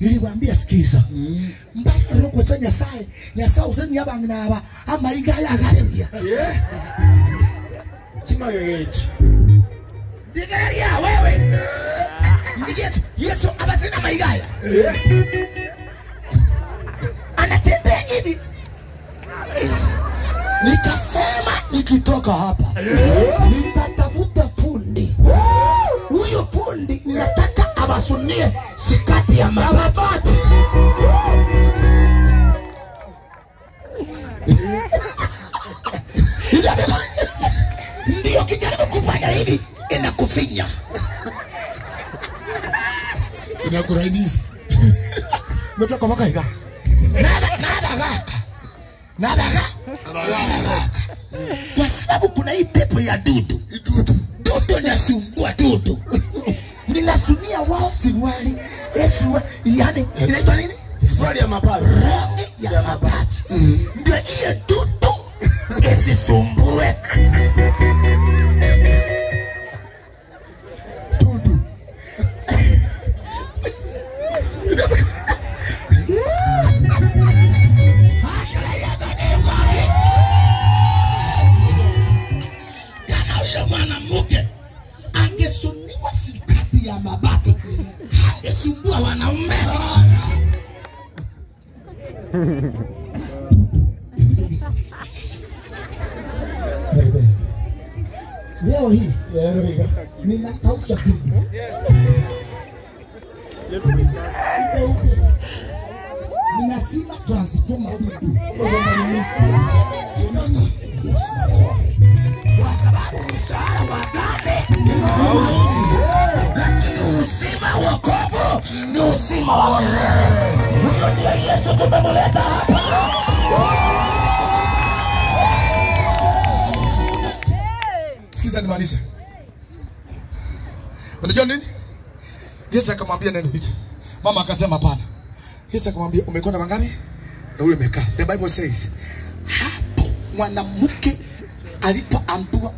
niliwaambia sikiza. Mbaka rero kwesa nyasaye nyasaye useni abanginaba chima yagareria Chimagegechi. ndigereria wewe Ni yesu. Yesu abasina maigaya anatembea hivi. Nikasema nikitoka hapa nitatafuta fundi. Huyo fundi nataka abasunie sikati ya mabati. Ndio kijaribu kufanya hivi inakufinya. Inakuraidiza Nada makaiga nabagaka Nada nabagaka kwa sababu kuna hii pepo ya dudu. Dudu. Dudu inasumbua dudu wao siruali yani inaitwa nini? Suruali ya mapato. rangi ya mabati ndio ile tutu isisumbue. Tutu. Kama yule mwanamke angesuniwa sikati ya mabati leo hii ninakausha Ugeuke. ninasima transforma. Yesu kwa sababu mshahara wa dhambi ni mauti, lakini uzima wokovu ni uzima wa milele. Yesu tumemuleta hapa. sikiza nimalize. Unajua nini? Yesu akamwambia neno hili. Mama akasema hapana. Yesu akamwambia umekwenda mangapi na huyo imekaa the bible says hapo mwanamke alipoambiwa